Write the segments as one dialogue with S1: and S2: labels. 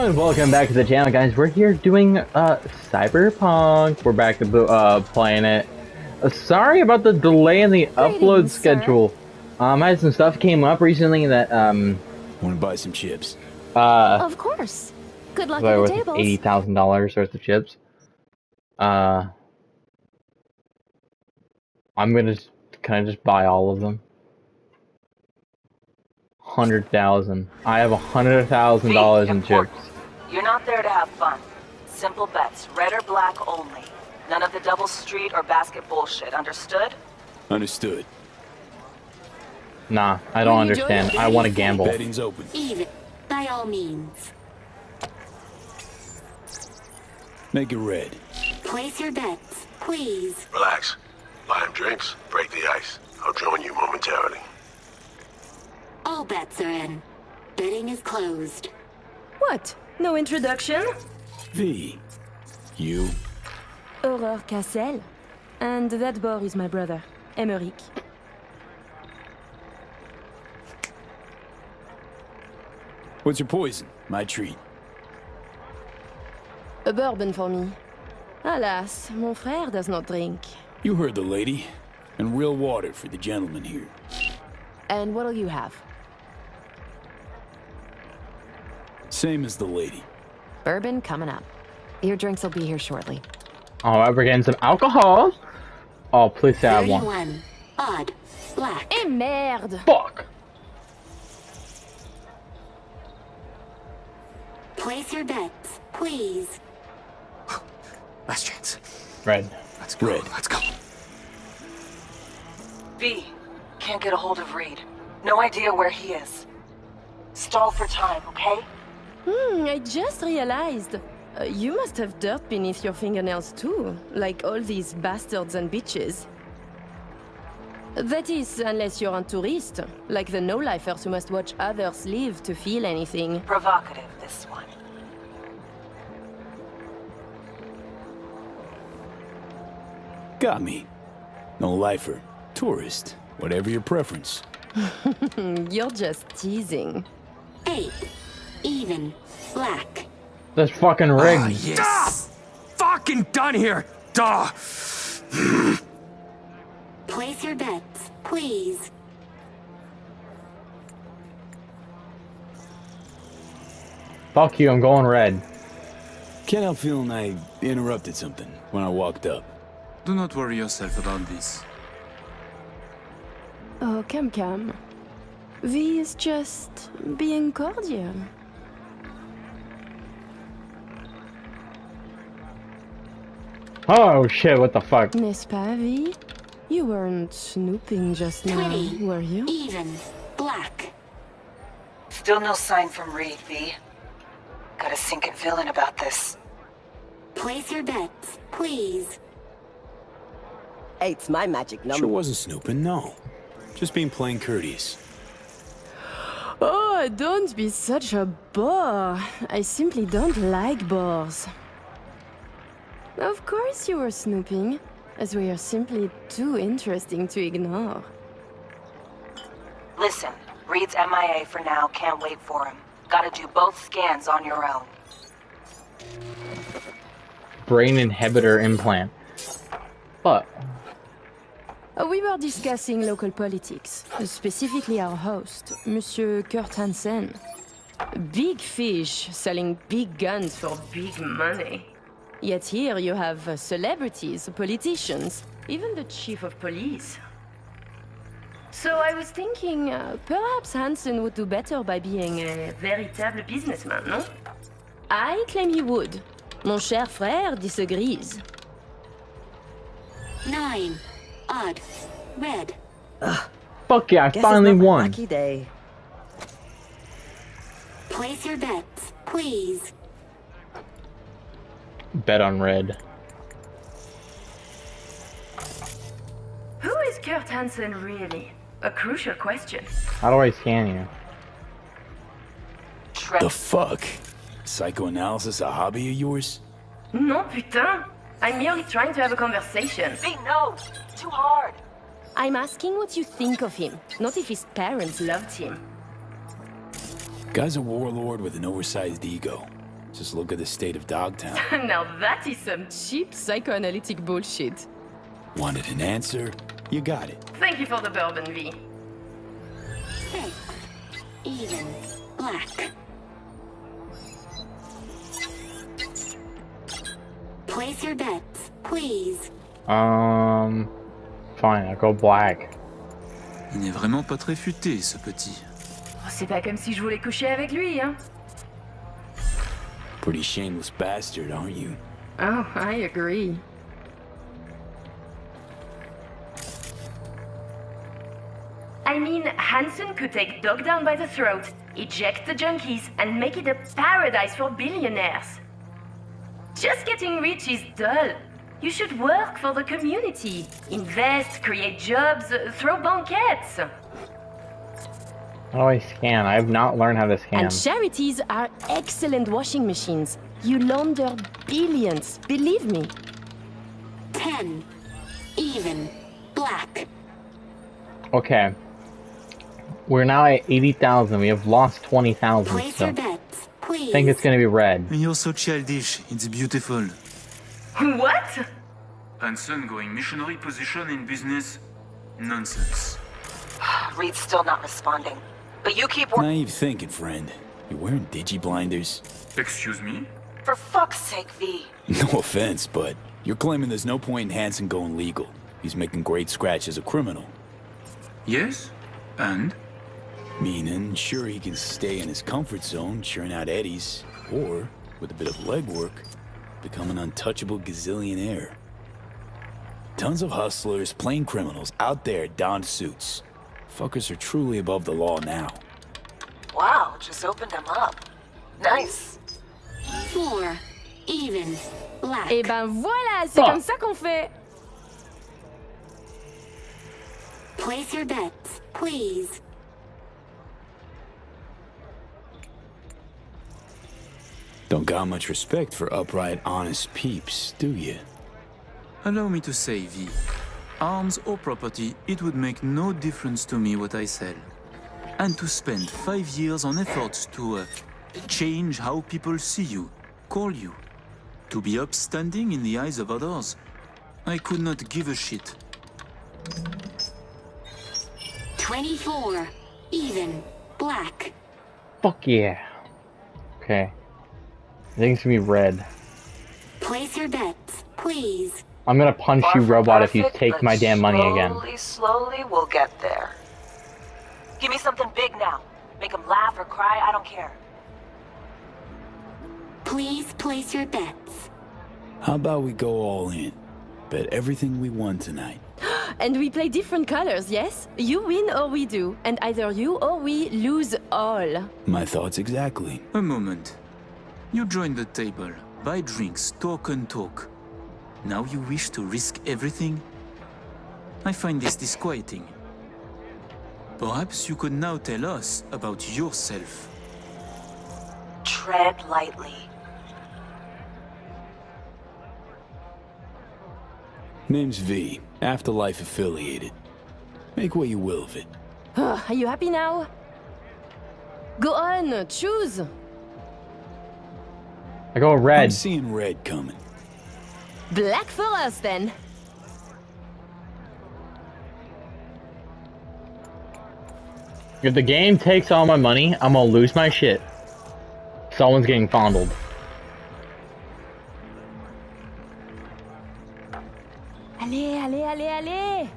S1: and welcome back to the channel, guys. We're here doing uh, Cyberpunk. We're back to uh, playing it. Uh, sorry about the delay in the upload
S2: sir.
S1: schedule. Um, I had some stuff came up recently that um,
S3: Want to buy some chips?
S1: uh,
S2: Of course. Good luck
S1: so
S2: at the
S1: worth
S2: tables.
S1: eighty thousand dollars worth of chips. Uh, I'm gonna just, can I just buy all of them? Hundred thousand. I have a hundred thousand dollars in chips.
S4: Important. You're not there to have fun. Simple bets, red or black only. None of the double street or basket bullshit, understood?
S3: Understood.
S1: Nah, I don't
S2: Will you join
S1: understand. I want to gamble.
S3: Betting's open.
S5: Even, by all means.
S3: Make it red.
S5: Place your bets, please.
S6: Relax. Buy him drinks, break the ice. I'll join you momentarily.
S5: All bets are in. Betting is closed.
S7: What? No introduction?
S3: V. You.
S7: Aurore Cassel. And that boy is my brother, Emeric.
S3: What's your poison? My treat.
S7: A bourbon for me. Alas, mon frère does not drink.
S3: You heard the lady. And real water for the gentleman here.
S7: And what'll you have?
S3: Same as the lady.
S2: Bourbon coming up. Your drinks will be here shortly.
S1: Oh, we're getting some alcohol. Oh, please say I want.
S5: 31. Odd. Black.
S7: Eh merde!
S1: Fuck.
S5: Place your bets, please.
S8: Last chance.
S1: Red.
S8: Let's go.
S3: Red.
S8: Let's go.
S4: B. Can't get a hold of Reed. No idea where he is. Stall for time, okay?
S7: Hmm, I just realized. Uh, you must have dirt beneath your fingernails too, like all these bastards and bitches. That is, unless you're a tourist, like the no-lifers who must watch others live to feel anything.
S4: Provocative, this one.
S3: Got me. No lifer. Tourist. Whatever your preference.
S7: You're just teasing.
S5: Eight. Even. Black.
S1: That's fucking rigged.
S8: Ah, yes. Fucking done here. Duh.
S5: Place your bets, please.
S1: Fuck you, I'm going red.
S3: Can't help feeling I interrupted something when I walked up.
S8: Do not worry yourself about this.
S7: Oh, come, come. V is just being cordial.
S1: Oh shit, what the fuck?
S7: N'est-ce pas, V? You weren't snooping just now,
S5: 20.
S7: were you?
S5: Even. Black.
S4: Still no sign from Reed, V. Got a sinking feeling about this.
S5: Place your bets, please.
S9: Eight's my magic number.
S3: Sure wasn't snooping, no. Just being plain courteous.
S7: Oh, don't be such a bore. I simply don't like bores. Of course you were snooping, as we are simply too interesting to ignore.
S4: Listen, Reed's MIA for now, can't wait for him. Gotta do both scans on your own.
S1: Brain inhibitor implant. But
S7: We were discussing local politics, specifically our host, Monsieur Kurt Hansen. Big fish selling big guns for big money. Yet here you have uh, celebrities, politicians, even the chief of police. So I was thinking, uh, perhaps Hansen would do better by being a véritable businessman, no? I claim he would. Mon cher frère disagrees.
S5: Nine. Odd. Red. Ugh.
S1: fuck yeah, I
S9: Guess
S1: finally
S9: it's not my
S1: won.
S9: Lucky day.
S5: Place your bets, please.
S1: Bet on red.
S7: Who is Kurt Hansen really? A crucial question.
S1: How do I scan you?
S3: The fuck? Psychoanalysis a hobby of yours?
S7: Non, putain! I'm merely trying to have a conversation.
S4: V, no! Too hard!
S7: I'm asking what you think of him, not if his parents loved him.
S3: Guy's a warlord with an oversized ego. Just look at the state of Dogtown.
S7: now that is some cheap psychoanalytic bullshit.
S3: Wanted an answer? You got it.
S7: Thank you for the bourbon, V.
S5: Six. Even. Black. Place your bets, please.
S1: Um, fine, I'll go black.
S9: Il n'est vraiment pas très futé, ce petit.
S7: Oh, c'est pas comme si je voulais coucher avec lui, hein.
S3: Pretty shameless bastard, aren't you?
S7: Oh, I agree. I mean, Hansen could take Dogtown by the throat, eject the junkies, and make it a paradise for billionaires. Just getting rich is dull. You should work for the community. Invest, create jobs, throw banquets.
S1: How do I scan? I have not learned how to scan.
S7: And charities are excellent washing machines. You launder billions, believe me.
S5: Ten. Even. Black.
S1: Okay. We're now at 80,000. We have lost 20,000.
S5: Place
S1: So
S5: your bets, please.
S1: I think it's gonna be red.
S9: You're so childish, it's beautiful.
S7: What?
S9: Hansen going missionary position in business? Nonsense.
S4: Reed's still not responding. But you keep working.
S3: Naive thinking, friend. You're wearing digi blinders?
S9: Excuse me?
S4: For fuck's sake, V.
S3: No offense, but you're claiming there's no point in Hansen going legal. He's making great scratch as a criminal.
S9: Yes? And?
S3: Meaning, sure, he can stay in his comfort zone, churn out eddies, or, with a bit of legwork, become an untouchable gazillionaire. Tons of hustlers, plain criminals, out there donned suits. Fuckers are truly above the law now.
S4: Wow, just opened them up. Nice.
S5: Four. Even. Black.
S7: Eh ben voilà, c'est
S1: Ah.
S7: comme ça qu'on fait.
S5: Place your bets, please.
S3: Don't got much respect for upright, honest peeps, do you?
S9: Allow me to say, V. Arms or property, it would make no difference to me what I sell. And to spend five years on efforts to uh, change how people see you, call you, to be upstanding in the eyes of others, I could not give a shit.
S5: 24. Even. Black.
S1: Fuck yeah. Okay. I think it's gonna be red.
S5: Place your bets, please.
S1: I'm gonna punch
S4: Far
S1: you,
S4: from
S1: robot, if you take my damn money again.
S4: Slowly, slowly, we'll get there. Give me something big now. Make him laugh or cry, I don't care.
S5: Please place your bets.
S3: How about we go all in? Bet everything we won tonight.
S7: And we play different colors, yes? You win or we do. And either you or we lose all.
S3: My thoughts exactly.
S9: A moment. You join the table, buy drinks, talk and talk. Now you wish to risk everything? I find this disquieting. Perhaps you could now tell us about yourself.
S4: Tread lightly.
S3: Name's V, Afterlife affiliated. Make what you will of it.
S7: Ah, Are you happy now? Go on, choose.
S1: I go red.
S3: I'm
S1: red.
S3: seeing red coming.
S7: Black for us then.
S1: If the game takes all my money, I'm gonna lose my shit. Someone's getting fondled.
S7: Allez, allez, allez, allez.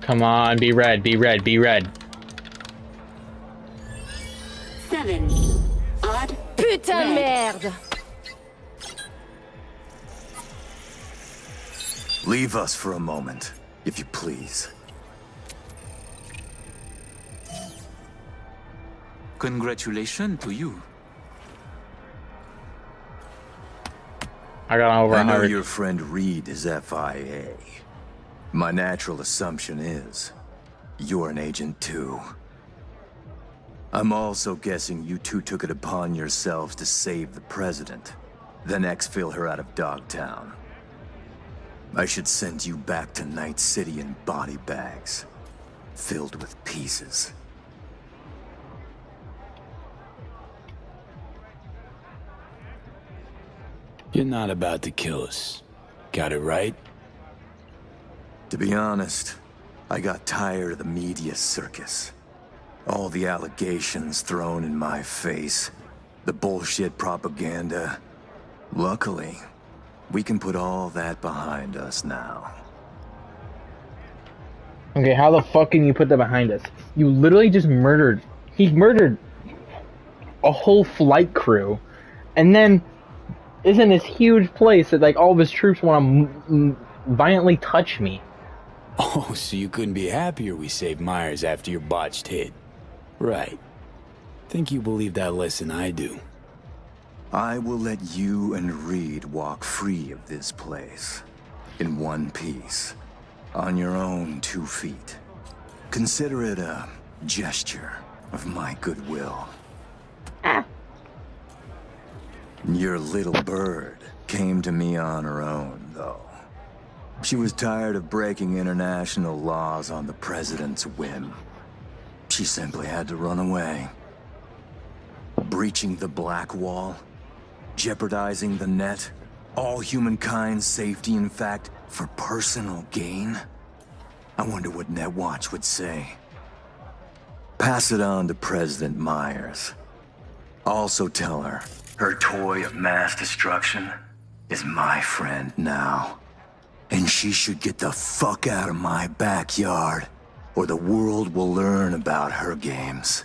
S1: Come on, be red, be red, be red.
S5: Seven. Odd.
S7: Putain
S5: Red.
S7: merde.
S10: Leave us for a moment, if you please.
S9: Congratulations to you.
S1: I got over
S10: I
S1: a
S10: know your friend Reed is FIA. My natural assumption is you're an agent too. I'm also guessing you two took it upon yourselves to save the president, then exfil her out of Dogtown. I should send you back to Night City in body bags, filled with pieces.
S3: You're not about to kill us. Got it right?
S10: To be honest, I got tired of the media circus. All the allegations thrown in my face. The bullshit propaganda. Luckily, we can put all that behind us now.
S1: Okay, how the fuck can you put that behind us? You literally just murdered. He murdered a whole flight crew, and then is in this huge place that like all of his troops want to violently touch me.
S3: Oh, so you couldn't be happier we saved Myers after your botched hit. Right. Think you believe that less than I do.
S10: I will let you and Reed walk free of this place. In one piece. On your own two feet. Consider it a gesture of my goodwill.
S1: Ah.
S10: Your little bird came to me on her own, though. She was tired of breaking international laws on the President's whim. She simply had to run away. Breaching the Blackwall, jeopardizing the net, all humankind's safety, in fact, for personal gain? I wonder what Netwatch would say. Pass it on to President Myers. Also tell her, her toy of mass destruction is my friend now. And she should get the fuck out of my backyard, or the world will learn about her games.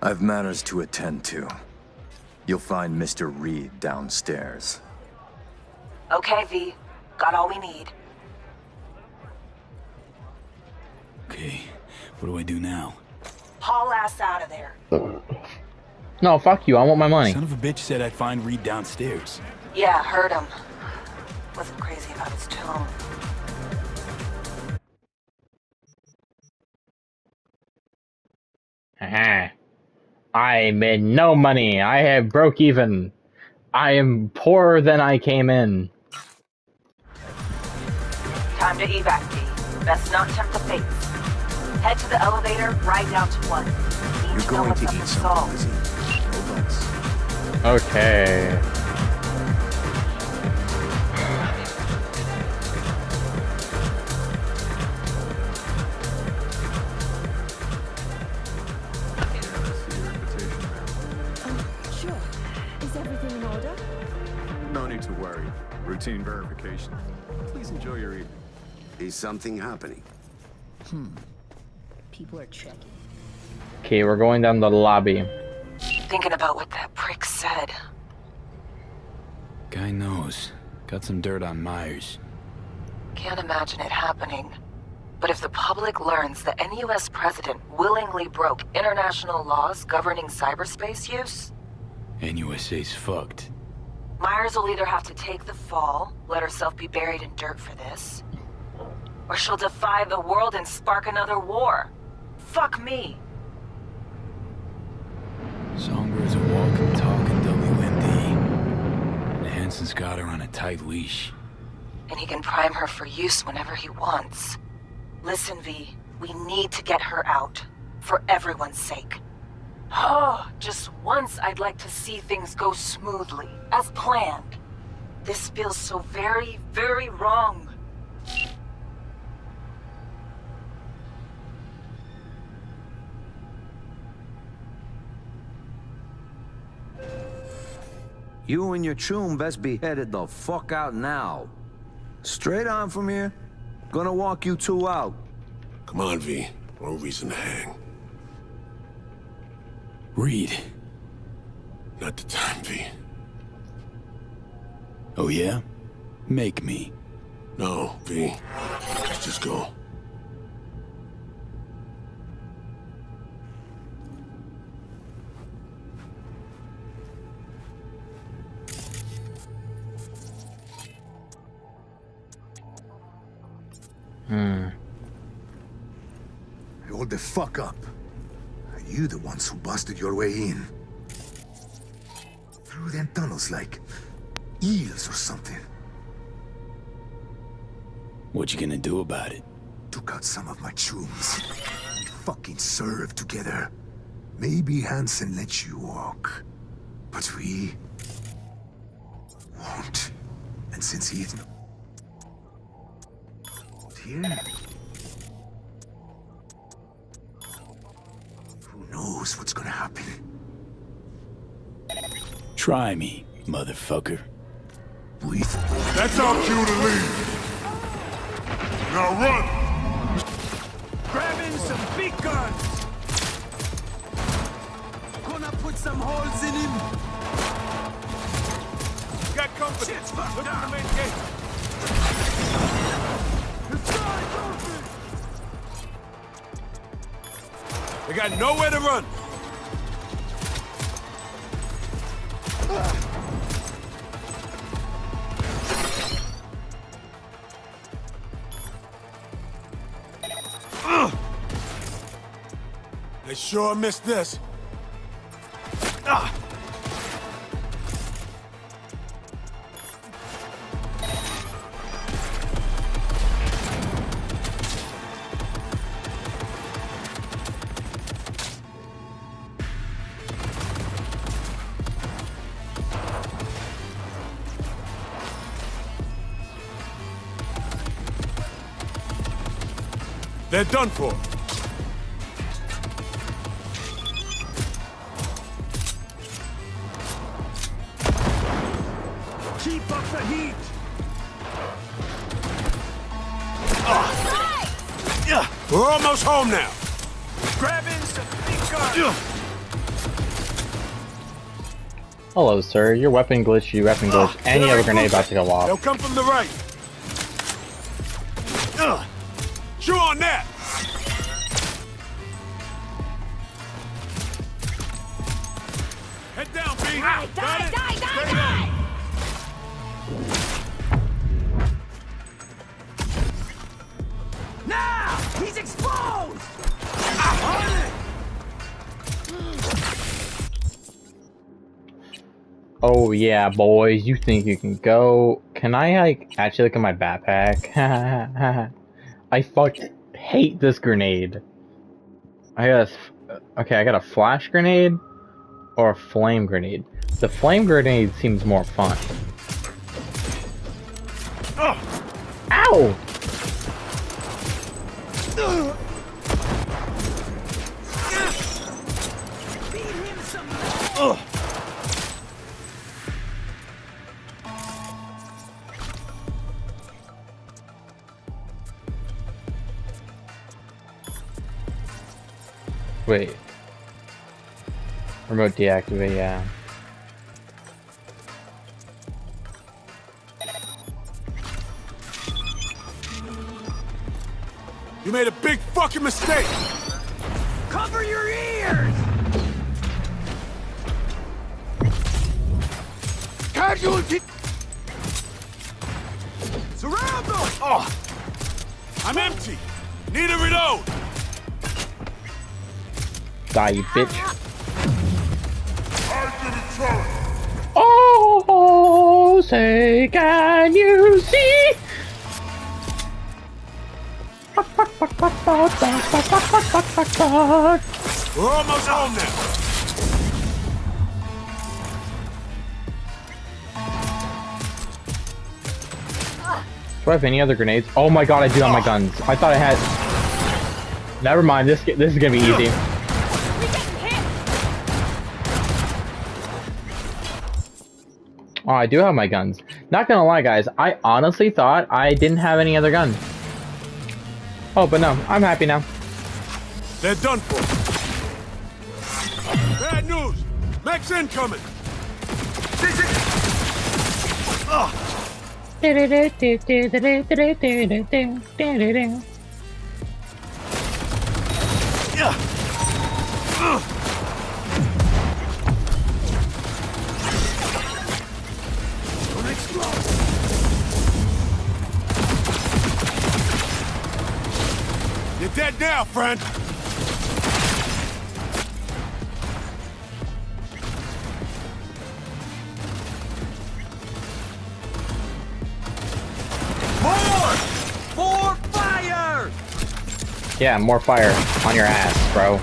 S10: I've matters to attend to. You'll find Mr. Reed downstairs.
S4: Okay, V. Got all we need.
S3: Okay, what do I do now?
S4: Haul ass out of there.
S1: No, fuck you. I want my money.
S3: Son of a bitch said I'd find Reed downstairs.
S4: Yeah, heard him. Wasn't crazy about his tone.
S1: Haha. I made no money. I have broke even. I am poorer than I came in.
S4: Time to evac, V. Best not tempt the fates. Head to the elevator, right down to one. Need
S10: You're
S4: to
S10: going to eat
S4: with
S10: some Lizzie. No buts.
S1: Okay.
S11: Routine verification. Please enjoy your evening.
S6: Is something happening? Hmm.
S12: People are checking.
S1: Okay, we're going down the lobby.
S4: Thinking about what that prick said.
S3: Guy knows. Got some dirt on Myers.
S4: Can't imagine it happening. But if the public learns that any US president willingly broke international laws governing cyberspace use,
S3: NUSA's fucked.
S4: Myers will either have to take the fall, let herself be buried in dirt for this, or she'll defy the world and spark another war. Fuck me.
S3: Songbird's a walking, talking WMD. And Hansen's got her on a tight leash.
S4: And he can prime her for use whenever he wants. Listen, V, we need to get her out. For everyone's sake. Oh, just once I'd like to see things go smoothly, as planned. This feels so very, very wrong.
S13: You and your chum best be headed the fuck out now. Straight on from here. Gonna walk you two out.
S6: Come on, V. No reason to hang.
S3: Reed.
S6: Not the time, V.
S3: Oh yeah? Make me.
S6: No, V. Let's just go.
S1: Hmm.
S14: Hold the fuck up. You the ones who busted your way in? Through them tunnels like eels or something.
S3: What you gonna do about it?
S14: Took out some of my chums. We fucking served together. Maybe Hansen let you walk. But we... Won't. And since he isn't here, knows what's gonna happen?
S3: Try me, motherfucker.
S6: That's our cue to leave. Now run!
S8: Grabbing some big guns! Gonna put some holes in him! Got company! Shit's fucked Look up. the main gate! They got nowhere to run! They sure missed this. Ah! They're done for. We're almost home now. Grabbing some.
S1: Hello, sir. Your weapon glitch, you weapon glitch, and you have a grenade about to go off.
S6: They'll come from the right. Ugh. Chew on that.
S1: Yeah, boys, you think you can go? Can I like actually look at my backpack? I fuck hate this grenade. I got a, okay, I got a flash grenade or a flame grenade. The flame grenade seems more fun. Ow!
S8: Ugh.
S1: Wait. Remote deactivate, yeah.
S6: You made a big fucking mistake.
S8: Cover your ears!
S6: Casualty. Surround them. Oh, I'm empty. Need a reload.
S1: Die, you bitch.
S6: turret.
S1: Oh, say, can you see?
S6: We're almost home now.
S1: Do I have any other grenades? Oh my god, I do have my guns. I thought I had. Never mind. This this is gonna be easy. Oh, I do have my guns. Not gonna lie, guys. I honestly thought I didn't have any other guns. Oh, but no. I'm happy now.
S6: They're done for. Bad news. Max incoming. Ugh. Now, friend.
S8: More! More fire!
S1: Yeah, more fire on your ass, bro.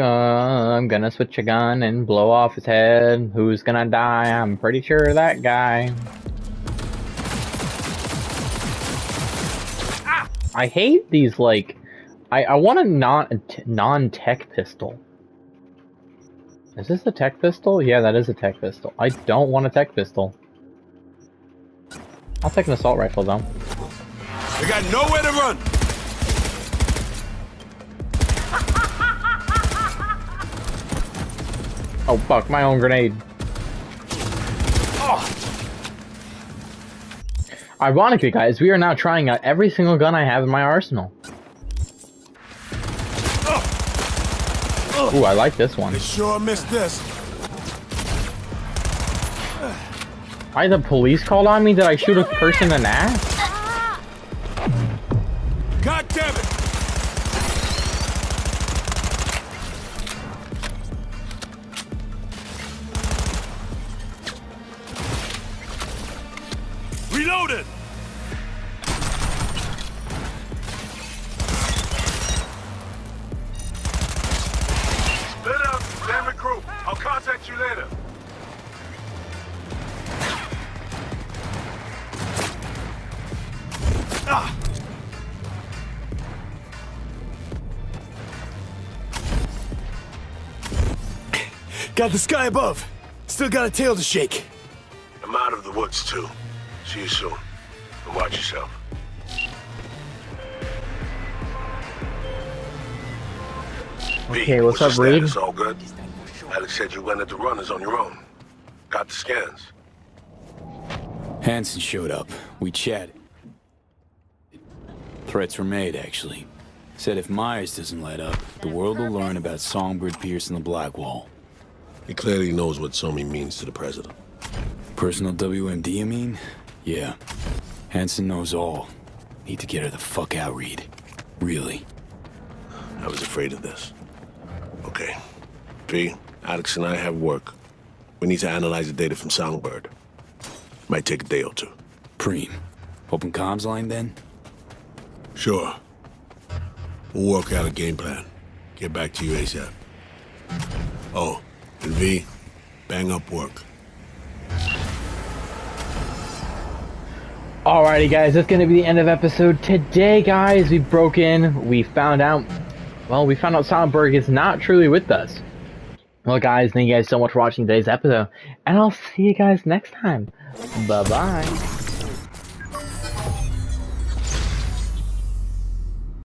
S1: I'm gonna switch a gun and blow off his head. Who's gonna die? I'm pretty sure that guy. Ah! I hate these like. I I want a non non-tech pistol. Is this a tech pistol? Yeah, that is a tech pistol. I don't want a tech pistol. I'll take an assault rifle though.
S8: They got nowhere to run.
S1: Oh fuck, my own grenade. Oh. Ironically, guys, we are now trying out every single gun I have in my arsenal. Ooh, I like this one.
S8: They sure missed this.
S1: Why the police called on me? Did I shoot a person in the ass?
S6: Got the sky above. Still got a tail to shake.
S8: I'm out of the woods, too. See you soon. And watch yourself.
S1: Okay, what's up, Reed?
S8: status? All good? Alex said you went at the runners on your own. Got the scans.
S3: Hansen showed up. We chatted. Threats were made, actually. Said if Myers doesn't let up, the world will learn about Songbird Pierce and the Blackwall.
S8: He clearly knows what So Mi means to the president.
S3: Personal WMD, you mean? Yeah. Hansen knows all. Need to get her the fuck out, Reed. Really.
S8: I was afraid of this. Okay. V, Alex and I have work. We need to analyze the data from Songbird. Might take a day or two.
S3: Preem. Open comms line then?
S8: Sure. We'll work out a game plan. Get back to you ASAP. Oh, and V, bang up work.
S1: Alrighty, guys, that's gonna be the end of episode today, guys. We broke in. We found out. Well, we found out Songbird is not truly with us. Well, guys, thank you guys so much for watching today's episode, and I'll see you guys next time. Bye bye.